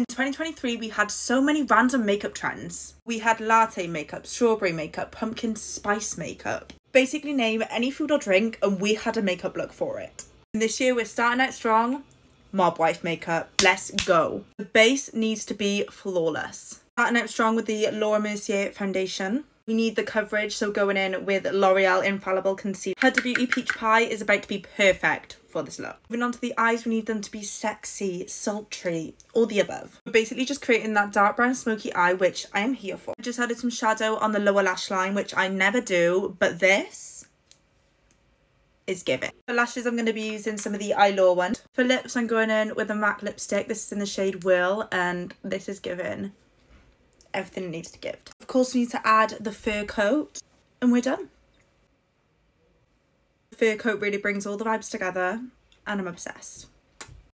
In 2023, we had so many random makeup trends. We had latte makeup, strawberry makeup, pumpkin spice makeup. Basically, name any food or drink, and we had a makeup look for it. And this year, we're starting out strong. Mob wife makeup. Let's go. The base needs to be flawless. Starting out strong with the Laura Mercier foundation. We need the coverage, so going in with L'Oreal Infallible Concealer. Huda Beauty Peach Pie is about to be perfect for this look. Moving on to the eyes, we need them to be sexy, sultry, all the above. We're basically just creating that dark brown smoky eye, which I am here for. I just added some shadow on the lower lash line, which I never do, but this is giving. For lashes, I'm going to be using some of the Eyelure one. For lips, I'm going in with a MAC lipstick. This is in the shade Whirl, and this is giving everything it needs to give. Of course, we need to add the fur coat, and we're done. Fur coat really brings all the vibes together, and I'm obsessed.